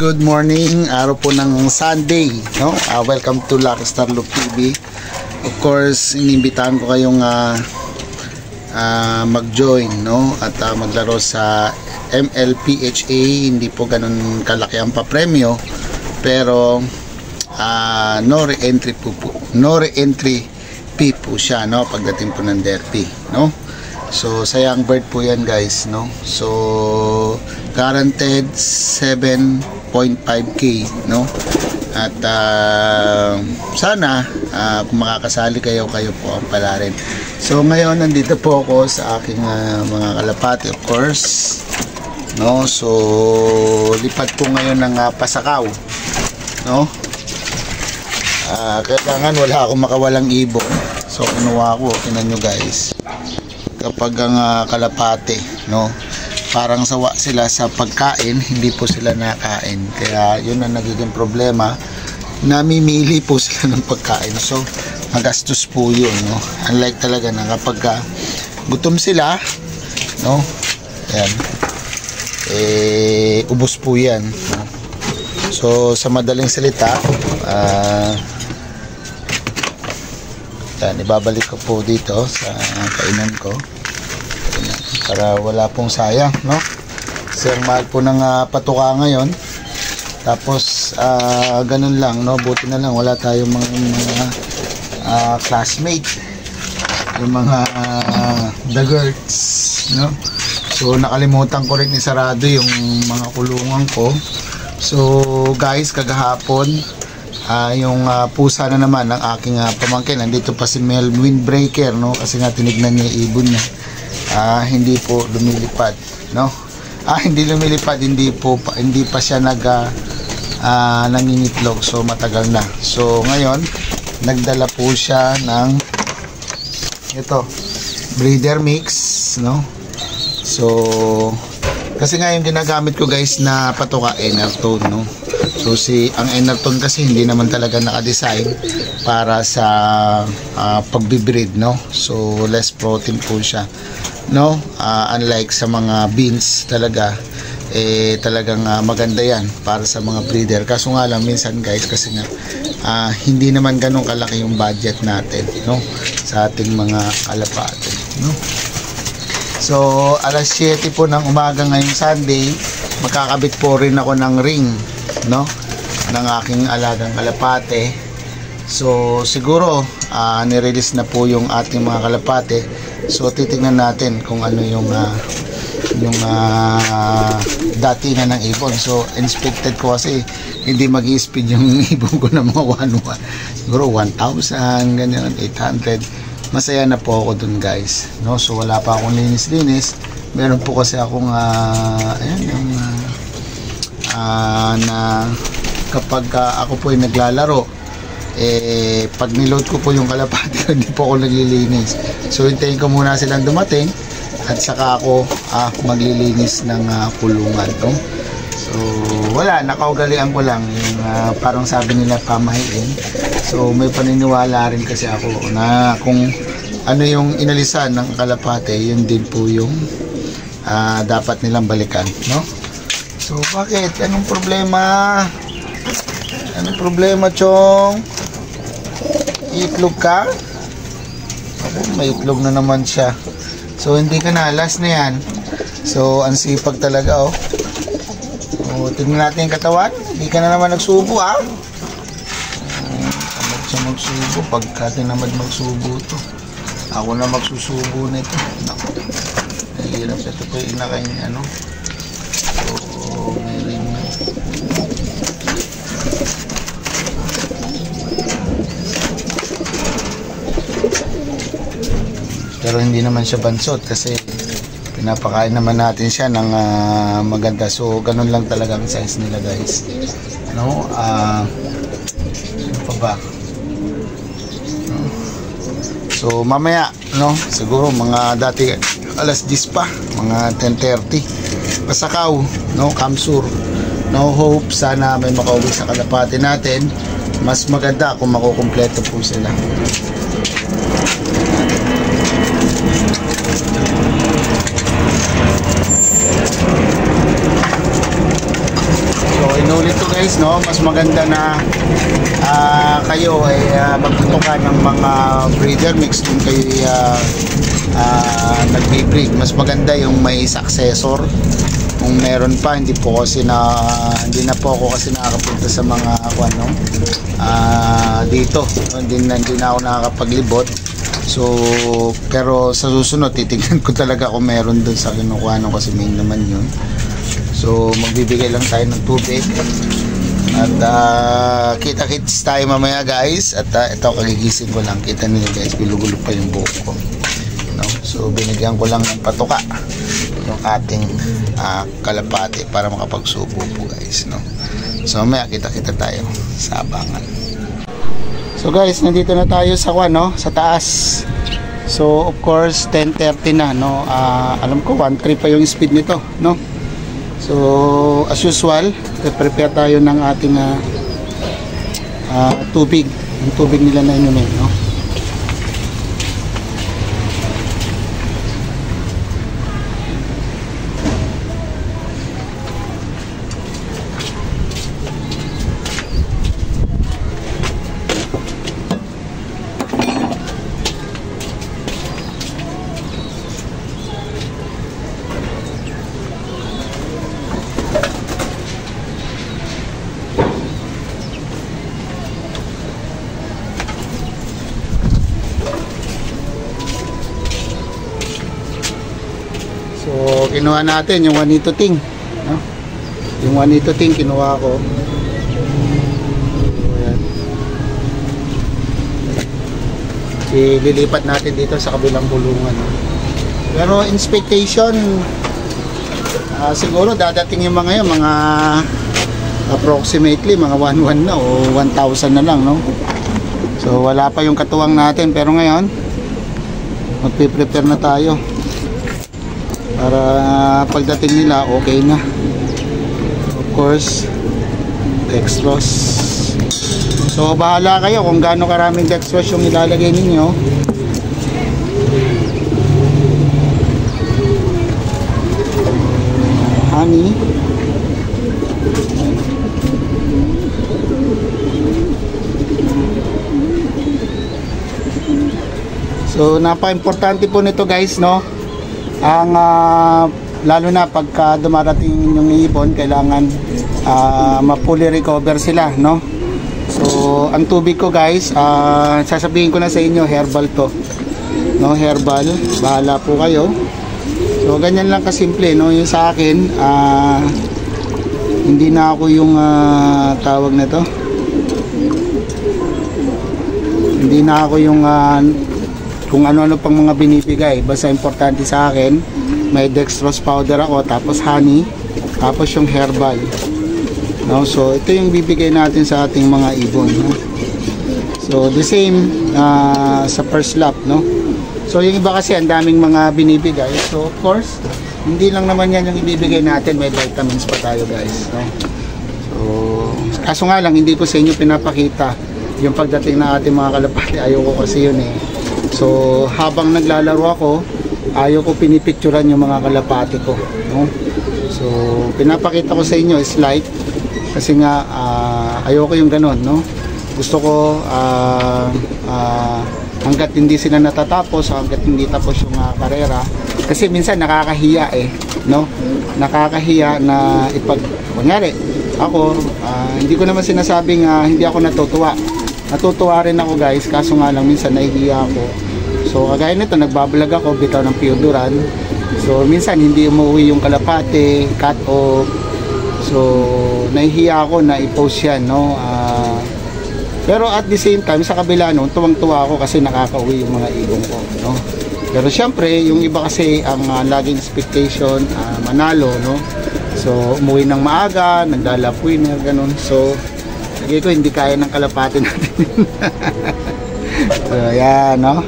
good morning. Araw po ng Sunday, no? Ah, welcome to Lucky Star Loop TV. Of course, inimbitahan ko kayong ah, ah, mag-join, no? At ah, maglaro sa MLPHA. Hindi po ganun kalaki ang papremyo, pero ah, no re-entry po, po. No re-entry fee po siya, no? Pagdating po ng derby, no? So, sayang bird po yan guys, no? So, guaranteed 7.5k, no? At uh, sana uh, kung makakasali kayo, kayo po ang pala rin. So, ngayon nandito po ako sa aking uh, mga kalapati, of course. No? So, lipat po ngayon ng uh, pasakaw. No? Uh, kailangan wala akong makawalang ibon. So, kinuha ko. Tinan nyo guys kapag ang uh, kalapate no parang sawa sila sa pagkain hindi po sila nakain. Kaya yun ang nagiging problema. Namimili po sila ng pagkain. So magastos po yun no? Unlike talaga na kapag uh, gutom sila no? Yan eh ubos po yan no? so sa madaling salita ah uh, yan, ibabalik ko po dito sa kainan ko. Para wala pong sayang, no? Kasi ang mahal po ng uh, patuka ngayon. Tapos, uh, ganun lang, no? Buti na lang, wala tayong mga, mga uh, classmate. Yung mga uh, the girls, no? So, nakalimutan ko rin isarado yung mga kulungan ko. So, guys, kagahapon, uh, yung uh, pusa na naman ng aking uh, pamangkin nandito pa si Mel Windbreaker no kasi nga tinignan niya ibon niya uh, hindi po lumilipad no? Ah hindi lumilipad hindi po hindi pa siya nag uh, uh, so matagal na. So ngayon nagdala po siya ng ito breeder mix no? So kasi nga yung ginagamit ko guys na patuka Enertone no So si ang Enerton kasi hindi naman talaga naka-design para sa uh, pagbi-breed no. So less protein po siya. No? Uh, unlike sa mga beans talaga eh talagang uh, maganda yan para sa mga breeder. Kaso nga lang minsan guys kasi nga uh, hindi naman ganun kalaki yung budget natin no sa ating mga kalapate no. So alas 7 po ng umaga ngayong Sunday magkakabit po rin ako ng ring no ng aking alagang kalapate. So siguro uh, nirelease na po yung ating mga kalapate. So titingnan natin kung ano yung uh, yung uh, dati na ng ibon. So inspected ko kasi hindi mag speed yung ibon ko ng mga 1 siguro 1,000 ganyan 800 masaya na po ako dun guys no? So wala pa akong linis-linis. Meron po kasi akong uh, ayan yung uh, na kapag uh, ako po ay naglalaro eh pag niload ko po yung kalapati hindi po ako naglilinis. So hintayin ko muna silang dumating at saka ako uh, maglilinis ng uh, kulungan no? so wala nakaugalian ko lang yung uh, parang sabi nila pamahiin. So may paniniwala rin kasi ako na kung ano yung inalisan ng kalapate yun din po yung uh, dapat nilang balikan no So, bakit? Anong problema? Anong problema, Chong? Itlog ka? Ako, may itlog na naman siya. So, hindi ka na. Last na yan. So, ang sipag talaga, oh. O, tingnan natin yung katawan. Hindi ka na naman nagsubo, ah. Tamad siya magsubo. Pagka tinamad magsubo to. Ako na magsusubo nito. Naku. Nahihirap ito po yung inakain, ano. Pero hindi naman siya bansot kasi pinapakain naman natin siya ng uh, maganda. So ganun lang talaga ang size nila guys. No? Uh, ano pa ba? No? so mamaya no? Siguro mga dati alas 10 pa mga 10.30 pasakaw no? Kamsur no hope sana may makauwi sa kalapati natin. Mas maganda kung makukumpleto po sila So Sinulit ko guys, no? Mas maganda na ah, kayo ay uh, magtutukan ng mga breeder mix kung kayo uh, uh, nagbe-breed. Mas maganda yung may successor. Kung meron pa, hindi po kasi na hindi na po ako kasi nakakapunta sa mga ano ah, dito. Hindi na, hindi na ako nakakapaglibot. So, pero sa susunod, titignan ko talaga kung meron dun sa kinukuha nung kasi main naman yun. So, magbibigay lang tayo ng tubig. At uh, kita-kits tayo mamaya guys. At uh, ito, kagigising ko lang. Kita niyo guys, gulugulog pa yung buhok ko. No? So, binigyan ko lang ng patuka yung ating uh, kalapati para makapagsubo po guys. No? So, mamaya kita-kita tayo sa abangan. So guys, nandito na tayo sa kwan, no? Sa taas. So of course 10:30 na, no. Ah, alam ko 1.3 pa yung speed nito, no. So as usual, prepare tayo ng ating ah, ah, tubig, yung tubig nila na inumin, no. So, kinuha natin yung Juanito Ting. No? Yung Juanito Ting kinuha ko. Ayan. Ililipat natin dito sa kabilang bulungan. no? Pero inspectation, ah, siguro dadating yung mga yun, mga approximately mga 1-1 na o 1,000 na lang, no? So, wala pa yung katuwang natin. Pero ngayon, magpe-prepare na tayo para pagdating nila okay na. Of course dextrose so bahala kayo kung gaano karaming dextrose yung ilalagay ninyo. Honey. So napaka-importante po nito guys no ang ah, lalo na pagka dumarating yung ibon kailangan ah, ma-fully recover sila no? So ang tubig ko guys ah, sasabihin ko na sa inyo herbal to. No herbal. Bahala po kayo. So ganyan lang kasimple no? Yung sa akin ah, hindi na ako yung ah, tawag na to hindi na ako yung ah, kung ano-ano pang mga binibigay. Basta importante sa akin, may dextrose powder ako, tapos honey, tapos yung herbal. No? So, ito yung bibigay natin sa ating mga ibon. No? So, the same uh, sa first lap. No? So, yung iba kasi, ang daming mga binibigay. So, of course, hindi lang naman yan yung ibibigay natin. May vitamins pa tayo, guys. No? So, kaso nga lang, hindi ko sa inyo pinapakita yung pagdating na ating mga kalapati. Ayoko kasi yun eh. So, habang naglalaro ako, ayaw ko pinipicturan yung mga kalapati ko. No? So, pinapakita ko sa inyo is light. Kasi nga, ah, ayoko yung ganun, no? Gusto ko, ah, ah, hanggat hindi sila natatapos, hanggat hindi tapos yung ah, karera. Kasi minsan nakakahiya eh, no? Nakakahiya na ipag, kunyari, ako, ah, hindi ko naman sinasabing ah, hindi ako natutuwa. Natutuwa rin ako guys, kaso nga lang minsan nahihiya ako. So kagaya nito, nagbablog ako, bitaw ng Pioduran. So minsan hindi umuwi yung kalapate, cut off. So nahihiya ako na i-post yan, no? Ah, pero at the same time, sa kabila nun, tuwang-tuwa ako kasi nakakauwi yung mga ibong ko, no? Pero syempre, yung iba kasi ang ah, laging expectation, ah, manalo, no? So, umuwi ng maaga, nagdala winner, ganun. So, Sige ko, hindi kaya ng kalapati natin. so, ayan, no?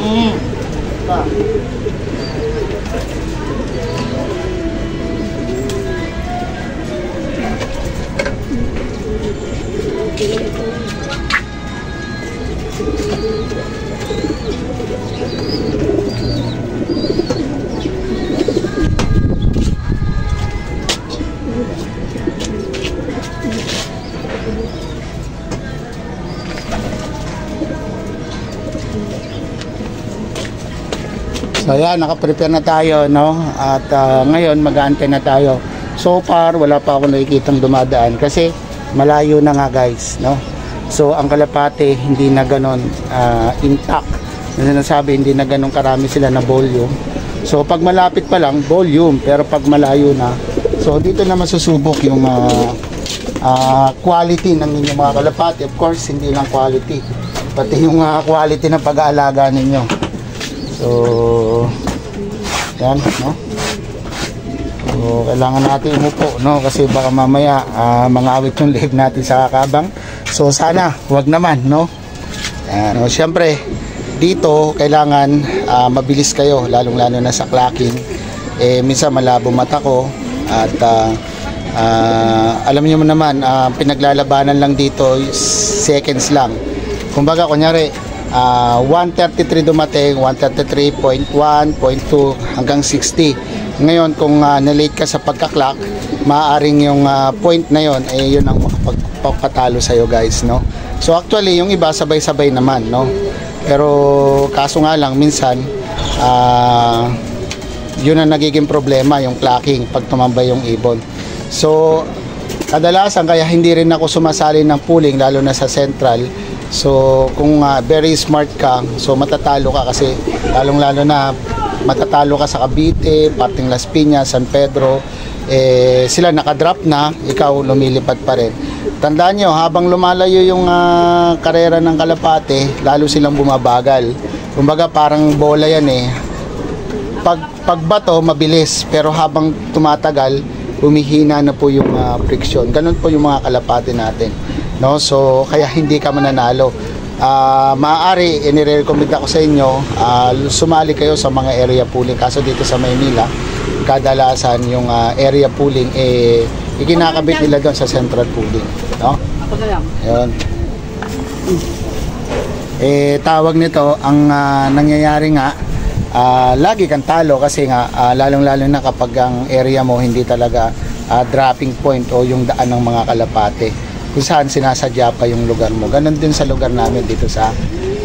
Mm. Pa. So yan, naka-prepare na tayo, no? At ah, ngayon, mag-aantay na tayo. So far, wala pa ako nakikitang dumadaan kasi malayo na nga guys, no? So ang kalapate, hindi na ganon ah, intact. Yung sinasabi, hindi na ganon karami sila na volume. So pag malapit pa lang, volume. Pero pag malayo na, so dito na masusubok yung ah, ah, quality ng inyong mga kalapate. Of course, hindi lang quality. Pati yung ah, quality ng pag-aalaga ninyo. So, yan, no? So, kailangan natin umupo, no? Kasi baka mamaya ah, mangawit yung live natin sa kakabang. So, sana, wag naman, no? Yan, no? Siyempre, dito, kailangan ah, mabilis kayo, lalong-lalo na sa clocking. Eh, minsan malabo mata ko at ah, ah, alam niyo mo naman, ah, pinaglalabanan lang dito seconds lang. Kumbaga, kunyari, ah 133 dumating, 133.1, 0.2 hanggang 60. Ngayon, kung uh, nalate ka sa pagka-clock, maaaring yung ah, point na yon eh yun ang makapagpapatalo sa iyo guys, no? So actually, yung iba sabay-sabay naman, no? Pero kaso nga lang minsan ah yun ang nagiging problema yung clocking pag tumambay yung ibon. So kadalasan kaya hindi rin ako sumasali ng pooling lalo na sa central So kung uh, very smart ka, so matatalo ka kasi lalong-lalo na matatalo ka sa Cavite, parting Las Piñas, San Pedro, eh, sila nakadrop na, ikaw lumilipad pa rin. Tandaan nyo, habang lumalayo yung uh, karera ng kalapate, lalo silang bumabagal. Kumbaga parang bola yan eh. Pag, pagbato, mabilis. Pero habang tumatagal, humihina na po yung uh, friction. Ganun po yung mga kalapate natin no? So kaya hindi ka mananalo. Uh, maaari inire-recommend ako sa inyo uh, sumali kayo sa mga area pooling. Kaso dito sa Maynila kadalasan yung uh, area pooling eh ikinakabit nila doon sa central pooling no? Ako na lang. yun. Eh tawag nito ang uh, nangyayari nga uh, lagi kang talo kasi nga uh, lalong lalo na kapag ang area mo hindi talaga uh, dropping point o yung daan ng mga kalapate kung saan sinasadya pa yung lugar mo. Ganon din sa lugar namin dito sa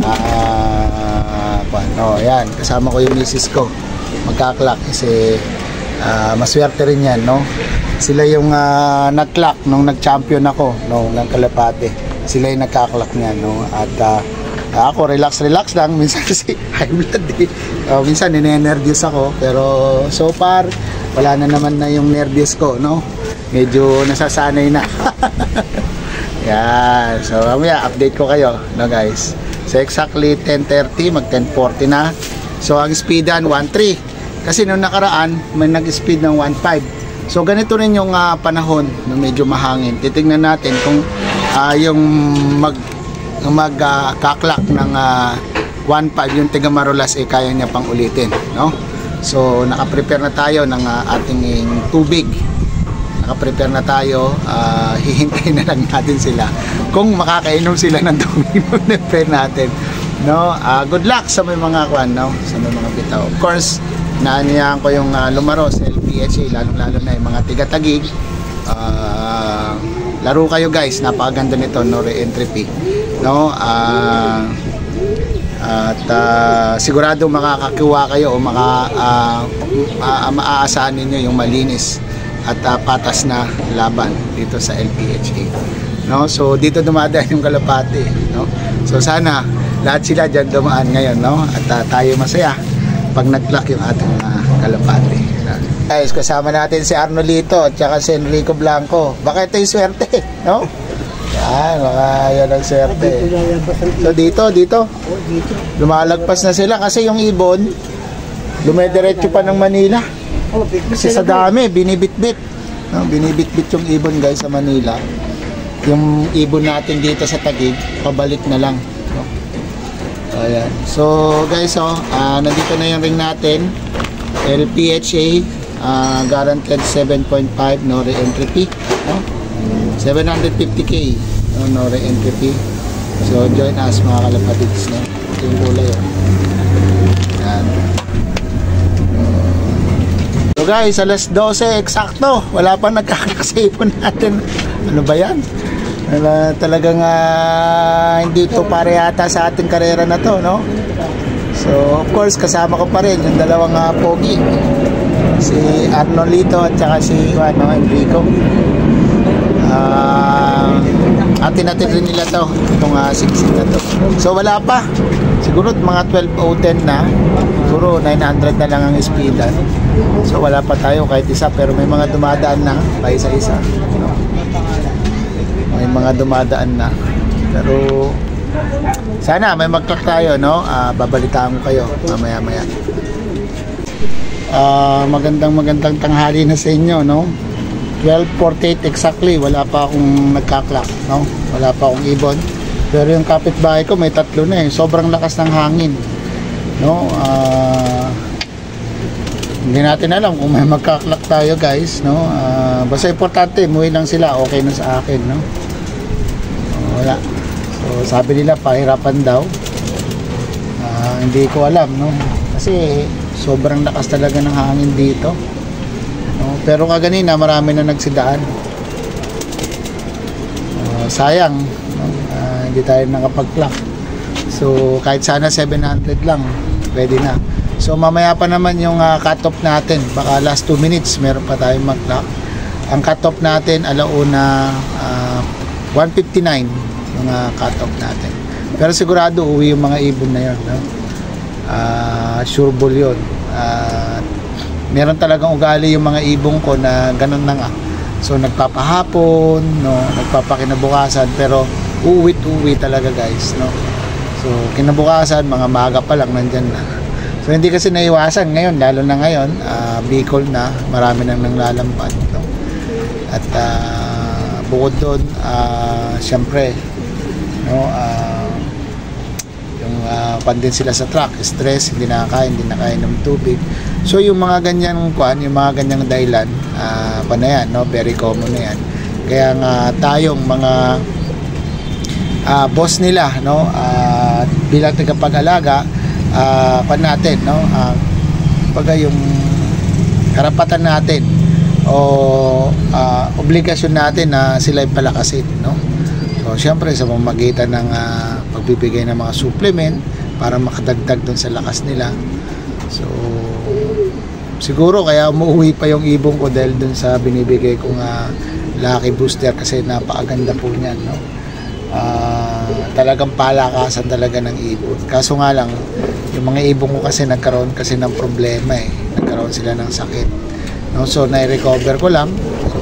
uh, ano, yan, kasama ko yung misis ko. Magka-clock kasi uh, maswerte rin yan, no? Sila yung uh, nag-clock nung nag-champion ako, no, ng Kalapate. Sila yung nagka-clock niyan, no? At uh, ako relax relax lang minsan kasi high blood eh. Uh, minsan nine-nervous ako pero so far wala na naman na yung nervous ko no medyo nasasanay na Yan. So, mamaya, update ko kayo, no guys. So, exactly 10.30, mag 10.40 na. So, ang speedan, 1.3. Kasi nung nakaraan, may nag-speed ng 1.5. So, ganito rin yung uh, panahon na medyo mahangin. Titingnan natin kung uh, yung mag mag uh, kaklak ng uh, 1.5 yung tiga Marolas eh kaya niya pang ulitin no so naka-prepare na tayo ng uh, ating tubig naka-prepare na tayo. Uh, hihintayin na lang natin sila. Kung makakainom sila ng tubig ng prepare natin no? Uh, good luck sa may mga kwan no? Sa may mga bitaw. Of course naaniyahan ko yung uh, lumaro sa LPHA lalong lalo na yung mga tigatagig uh, laro kayo guys. Napakaganda nito no? Re-entry fee no? Uh, at uh, sigurado makakakuha kayo o maka, uh, maaasahan ninyo yung malinis at uh, patas na laban dito sa LPHA. No? So dito dumadaan yung kalapati, no? So sana lahat sila diyan dumaan ngayon, no? At uh, tayo masaya pag nag-clock yung ating uh, kalapati. Guys, kasama natin si Arnolito at saka si Enrico Blanco. Baka ito yung swerte, no? Yan, baka yan ang swerte. So dito, dito. Lumalagpas na sila kasi yung ibon, lumediretso pa ng Manila. Kasi sa dami, binibitbit. No, binibitbit yung ibon guys sa Manila. Yung ibon natin dito sa Tagig, pabalik na lang. No? Ayan. So guys, oh, uh, nandito na yung ring natin. LPHA, uh, guaranteed 7.5 no re-entry fee. No? 750k. no, no re-entry fee. So, join us mga kalapatids, no? Ito yung kulay, oh. Yan. So guys, alas 12, eksakto. Wala pa nagkakasipon natin. Ano ba yan? Wala, talagang ah, hindi ito pare yata sa ating karera na to, no? So, of course, kasama ko pa rin yung dalawang uh, pogi. Si Arnolito at saka si ano, Enrico. Ah, atin natin rin nila to, itong uh, 16 na to. So, wala pa. Siguro mga 12.010 na. Siguro 900 na lang ang speedan. So, wala pa tayo kahit isa. Pero may mga dumadaan na pa isa-isa. No? May mga dumadaan na. Pero, sana may mag-clock tayo, no? Ah, babalitaan ko kayo mamaya-maya. Ah, magandang magandang tanghali na sa inyo, no? 12.48 exactly, wala pa akong nagka-clock, no? Wala pa akong ibon. Pero yung kapitbahay ko may tatlo na eh. Sobrang lakas ng hangin. No? Ah, hindi natin alam kung may magka-clock tayo, guys, no? Ah, basta importante, muwi lang sila, okay na sa akin, no? Wala. So, sabi nila pahirapan daw. Ah, hindi ko alam, no? Kasi sobrang lakas talaga ng hangin dito. No? Pero kaganina marami na nagsidaan. Ah, sayang, no? Ah, hindi tayo nakapag-clock. So, kahit sana 700 lang, pwede na. So, mamaya pa naman yung uh, cut-off natin. Baka last 2 minutes, meron pa tayong mag-clock. Ang cut-off natin, alauna uh, 159 yung uh, cut-off natin. Pero sigurado uwi yung mga ibon na yun. No? Uh, sure ball yun. Uh, meron talagang ugali yung mga ibon ko na ganun na nga. So nagpapahapon, no, nagpapakinabukasan pero uuwit-uwi talaga guys, no. So kinabukasan mga maga pa lang nandyan na. So hindi kasi naiwasan ngayon, lalo na ngayon, uh, Bicol na, marami nang nanglalampad, no. At uh, bukod doon, uh, syempre, no, uh, yung uh, pandin sila sa truck, stress, hindi nakakain, hindi nakakain ng tubig. So yung mga ganyan kuan, yung mga ganyang dahilan, uh, pa na yan, no, very common na yan. Kaya nga tayong mga uh, boss nila, no, uh, bilang tagapag-alaga, uh, pa natin, no, uh, pag yung karapatan natin o uh, obligasyon natin na sila palakasin, no. So, syempre sa pamamagitan ng uh, pagbibigay ng mga supplement para makadagdag doon sa lakas nila. So, siguro kaya umuwi pa yung ibon ko dahil doon sa binibigay kong uh, lucky booster kasi napakaganda po niyan, no? Uh, talagang palakasan talaga ng ibon. Kaso nga lang, yung mga ibon ko kasi nagkaroon kasi ng problema eh. Nagkaroon sila ng sakit. No? So, nai-recover ko lang. So,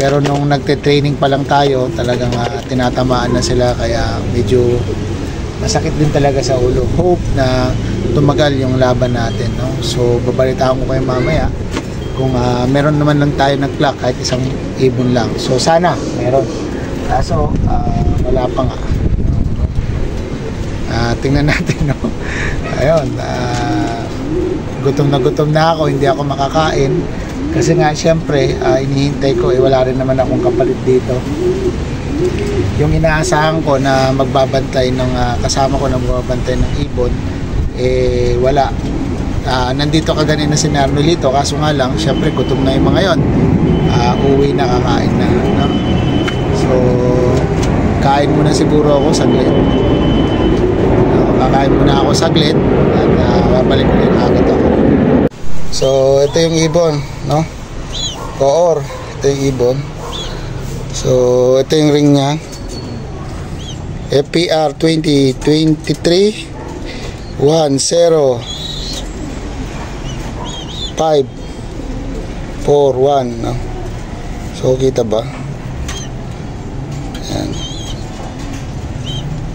pero nung nagte-training pa lang tayo, talagang uh, tinatamaan na sila kaya medyo masakit din talaga sa ulo. Hope na tumagal yung laban natin. No? So, babalitaan ko kayo mamaya kung uh, meron naman lang tayo nag-clock kahit isang ibon lang. So, sana meron. Kaso, uh, wala pa nga. Uh, tingnan natin. No? Ayun. Uh, gutom na gutom na ako. Hindi ako makakain. Kasi nga, syempre, uh, inihintay ko, eh, wala rin naman akong kapalit dito. Yung inaasahan ko na magbabantay ng uh, kasama ko na magbabantay ng ibon, eh, wala. Uh, nandito kagani na si Narnolito, kaso nga lang, syempre, gutom na yung mga yon. Uh, uwi na, kakain na. No? So, kain muna siguro ako saglit. No, kakain muna ako saglit at uh, babalik ulit agad ako. So, ito yung ibon, no? Koor, ito yung ibon. So, ito yung ring niya. FPR 2023 10 541, no? So, kita ba?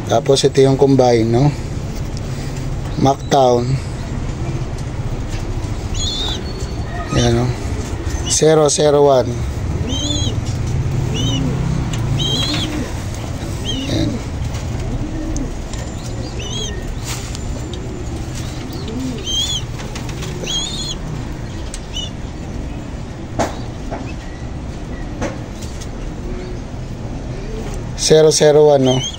Tapos, ito yung combine, no? Mactown. Yan o. 001. Yan. 001, no?